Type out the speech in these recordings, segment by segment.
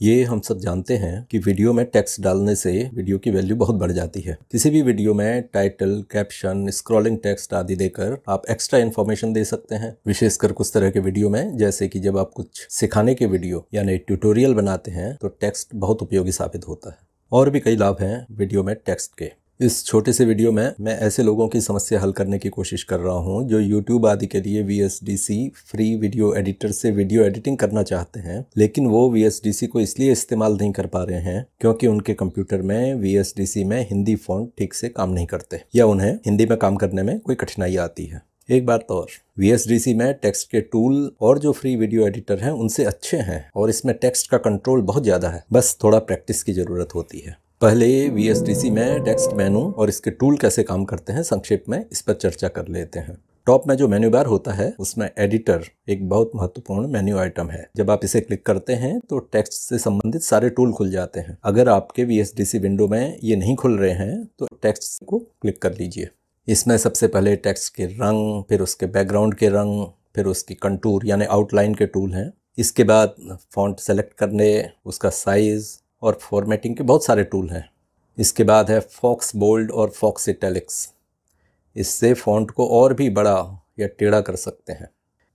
ये हम सब जानते हैं कि वीडियो में टेक्स्ट डालने से वीडियो की वैल्यू बहुत बढ़ जाती है। किसी भी वीडियो में टाइटल कैप्शन स्क्रॉलिंग टेक्स्ट आदि देकर आप एक्स्ट्रा इन्फॉर्मेशन दे सकते हैं। विशेषकर कुछ तरह के वीडियो में, जैसे कि जब आप कुछ सिखाने के वीडियो यानी ट्यूटोरियल बनाते हैं तो टेक्स्ट बहुत उपयोगी साबित होता है। और भी कई लाभ हैं वीडियो में टेक्स्ट के। इस छोटे से वीडियो में मैं ऐसे लोगों की समस्या हल करने की कोशिश कर रहा हूँ जो YouTube आदि के लिए VSDC फ्री वीडियो एडिटर से वीडियो एडिटिंग करना चाहते हैं। लेकिन वो VSDC को इसलिए इस्तेमाल नहीं कर पा रहे हैं क्योंकि उनके कंप्यूटर में VSDC में हिंदी फ़ॉन्ट ठीक से काम नहीं करते या उन्हें हिंदी में काम करने में कोई कठिनाई आती है। एक बार तो और VSDC में टेक्स्ट के टूल और जो फ्री वीडियो एडिटर हैं, उनसे अच्छे हैं और इसमें टेक्स्ट का कंट्रोल बहुत ज़्यादा है। बस थोड़ा प्रैक्टिस की ज़रूरत होती है। पहले वीएसडीसी में टेक्स्ट मेनू और इसके टूल कैसे काम करते हैं, संक्षेप में इस पर चर्चा कर लेते हैं। टॉप में जो मेन्यू बार होता है, उसमें एडिटर एक बहुत महत्वपूर्ण मेन्यू आइटम है। जब आप इसे क्लिक करते हैं तो टेक्स्ट से संबंधित सारे टूल खुल जाते हैं। अगर आपके VSDC विंडो में ये नहीं खुल रहे हैं तो टेक्स्ट को क्लिक कर लीजिए। इसमें सबसे पहले टेक्स्ट के रंग, फिर उसके बैकग्राउंड के रंग, फिर उसकी कंटूर यानी आउटलाइन के टूल हैं। इसके बाद फॉन्ट सेलेक्ट करने, उसका साइज़ और फॉर्मेटिंग के बहुत सारे टूल हैं। इसके बाद है फॉक्स बोल्ड और फॉक्स इटैलिक्स इससे फ़ॉन्ट को और भी बड़ा या टेढ़ा कर सकते हैं।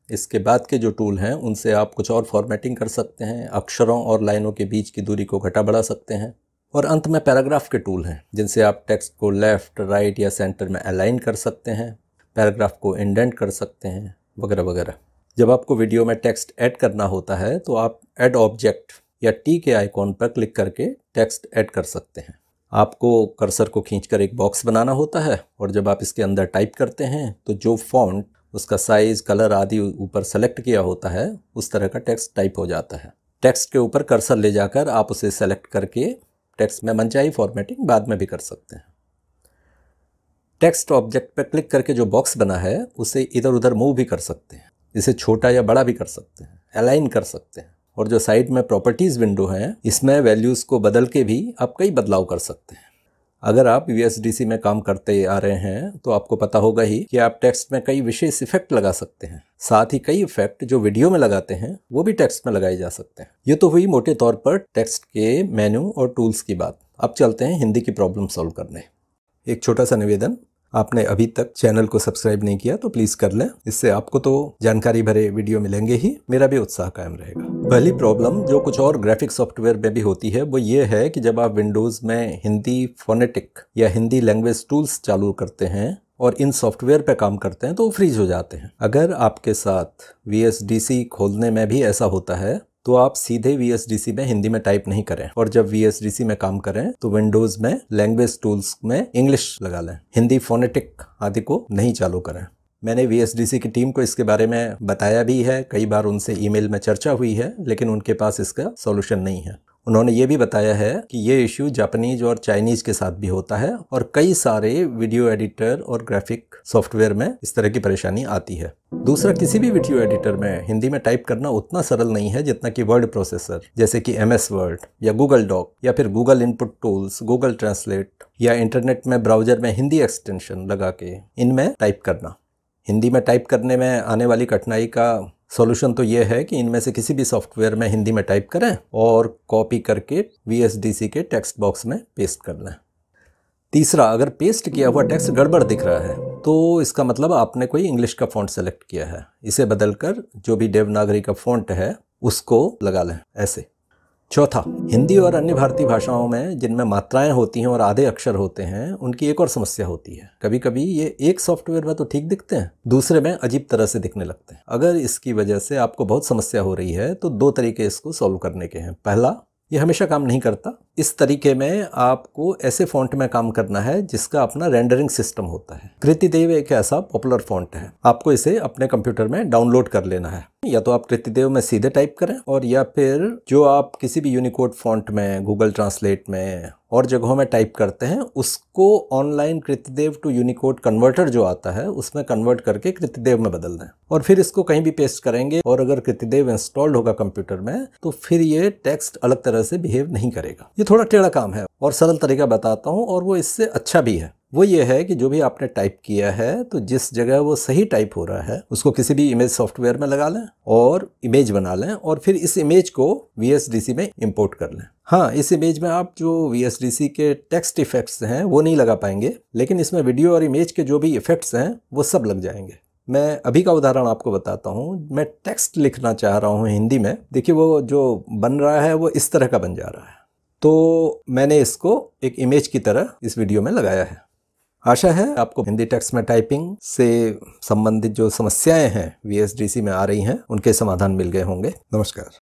इसके बाद के जो टूल हैं, उनसे आप कुछ और फॉर्मेटिंग कर सकते हैं। अक्षरों और लाइनों के बीच की दूरी को घटा बढ़ा सकते हैं। और अंत में पैराग्राफ के टूल हैं, जिनसे आप टेक्स्ट को लेफ़्ट राइट या सेंटर में अलाइन कर सकते हैं। पैराग्राफ को इंडेंट कर सकते हैं, वगैरह वगैरह। जब आपको वीडियो में टेक्स्ट ऐड करना होता है तो आप ऐड ऑब्जेक्ट या टी के आइकॉन पर क्लिक करके टेक्स्ट ऐड कर सकते हैं। आपको कर्सर को खींचकर एक बॉक्स बनाना होता है और जब आप इसके अंदर टाइप करते हैं तो जो फॉन्ट, उसका साइज़, कलर आदि ऊपर सेलेक्ट किया होता है, उस तरह का टेक्स्ट टाइप हो जाता है। टेक्स्ट के ऊपर कर्सर ले जाकर आप उसे सेलेक्ट करके टेक्स्ट में मनचाही फॉर्मेटिंग बाद में भी कर सकते हैं। टेक्स्ट ऑब्जेक्ट पर क्लिक करके जो बॉक्स बना है, उसे इधर उधर मूव भी कर सकते हैं। इसे छोटा या बड़ा भी कर सकते हैं। अलाइन कर सकते हैं। और जो साइड में प्रॉपर्टीज़ विंडो है, इसमें वैल्यूज़ को बदल के भी आप कई बदलाव कर सकते हैं। अगर आप वी में काम करते आ रहे हैं तो आपको पता होगा ही कि आप टेक्स्ट में कई विशेष इफ़ेक्ट लगा सकते हैं। साथ ही कई इफ़ेक्ट जो वीडियो में लगाते हैं, वो भी टेक्स्ट में लगाए जा सकते हैं। ये तो हुई मोटे तौर पर टेक्स्ट के मेन्यू और टूल्स की बात। अब चलते हैं हिंदी की प्रॉब्लम सॉल्व करने। एक छोटा सा निवेदन आपने अभी तक चैनल को सब्सक्राइब नहीं किया तो प्लीज़ कर लें। इससे आपको तो जानकारी भरे वीडियो मिलेंगे ही। मेरा भी उत्साह कायम रहेगा। पहली प्रॉब्लम जो कुछ और ग्राफिक सॉफ्टवेयर में भी होती है, वो ये है कि जब आप विंडोज़ में हिंदी फोनेटिक या हिंदी लैंग्वेज टूल्स चालू करते हैं और इन सॉफ्टवेयर पे काम करते हैं तो फ्रीज हो जाते हैं। अगर आपके साथ वीएसडीसी खोलने में भी ऐसा होता है तो आप सीधे VSDC में हिंदी में टाइप नहीं करें। और जब VSDC में काम करें तो विंडोज़ में लैंग्वेज टूल्स में इंग्लिश लगा लें। हिंदी फोनेटिक आदि को नहीं चालू करें। मैंने VSDC की टीम को इसके बारे में बताया भी है। कई बार उनसे ईमेल में चर्चा हुई है, लेकिन उनके पास इसका सॉल्यूशन नहीं है। उन्होंने ये भी बताया है कि ये इश्यू जापानीज और चाइनीज़ के साथ भी होता है और कई सारे वीडियो एडिटर और ग्राफिक सॉफ्टवेयर में इस तरह की परेशानी आती है। दूसरा, किसी भी वीडियो एडिटर में हिंदी में टाइप करना उतना सरल नहीं है जितना कि वर्ड प्रोसेसर जैसे कि एम एस वर्ड या गूगल डॉक या फिर Google input tools Google translate या इंटरनेट में ब्राउज़र में हिंदी एक्सटेंशन लगा के इनमें टाइप करना। हिंदी में टाइप करने में आने वाली कठिनाई का सॉल्यूशन तो ये है कि इनमें से किसी भी सॉफ्टवेयर में हिंदी में टाइप करें और कॉपी करके वीएसडीसी के टेक्स्ट बॉक्स में पेस्ट कर लें। तीसरा, अगर पेस्ट किया हुआ टेक्स्ट गड़बड़ दिख रहा है तो इसका मतलब आपने कोई इंग्लिश का फ़ॉन्ट सेलेक्ट किया है। इसे बदलकर जो भी देवनागरी का फ़ॉन्ट है, उसको लगा लें, ऐसे। चौथा, हिंदी और अन्य भारतीय भाषाओं में जिनमें मात्राएँ होती हैं और आधे अक्षर होते हैं, उनकी एक और समस्या होती है। कभी कभी ये एक सॉफ्टवेयर में तो ठीक दिखते हैं, दूसरे में अजीब तरह से दिखने लगते हैं। अगर इसकी वजह से आपको बहुत समस्या हो रही है तो दो तरीके इसको सॉल्व करने के हैं। पहला, ये हमेशा काम नहीं करता इस तरीके में आपको ऐसे फॉन्ट में काम करना है जिसका अपना रेंडरिंग सिस्टम होता है। कृतिदेव एक ऐसा पॉपुलर फॉन्ट है। आपको इसे अपने कंप्यूटर में डाउनलोड कर लेना है। या तो आप कृतिदेव में सीधे टाइप करें और या फिर जो आप किसी भी यूनिकोड फॉन्ट में गूगल ट्रांसलेट में और जगहों में टाइप करते हैं, उसको online Krutidev to Unicode converter जो आता है, उसमें कन्वर्ट करके कृतिदेव में बदल दें। और फिर इसको कहीं भी पेस्ट करेंगे और अगर कृतिदेव इंस्टॉल्ड होगा कंप्यूटर में तो फिर ये टेक्स्ट अलग तरह से बिहेव नहीं करेगा। ये थोड़ा टेढ़ा काम है और सरल तरीका बताता हूँ और वो इससे अच्छा भी है। वो ये है कि जो भी आपने टाइप किया है तो जिस जगह वो सही टाइप हो रहा है, उसको किसी भी इमेज सॉफ्टवेयर में लगा लें और इमेज बना लें और फिर इस इमेज को वीएसडीसी में इम्पोर्ट कर लें। हाँ इस इमेज में आप जो वीएसडीसी के टेक्स्ट इफेक्ट्स हैं, वो नहीं लगा पाएँगे, लेकिन इसमें वीडियो और इमेज के जो भी इफेक्ट्स हैं, वो सब लग जाएँगे। मैं अभी का उदाहरण आपको बताता हूँ। मैं टेक्स्ट लिखना चाह रहा हूँ हिंदी में। देखिए वो जो बन रहा है, वो इस तरह का बन जा रहा है। तो मैंने इसको एक इमेज की तरह इस वीडियो में लगाया है। आशा है आपको हिंदी टेक्स्ट में टाइपिंग से संबंधित जो समस्याएँ हैं वीएसडीसी में आ रही हैं, उनके समाधान मिल गए होंगे। नमस्कार।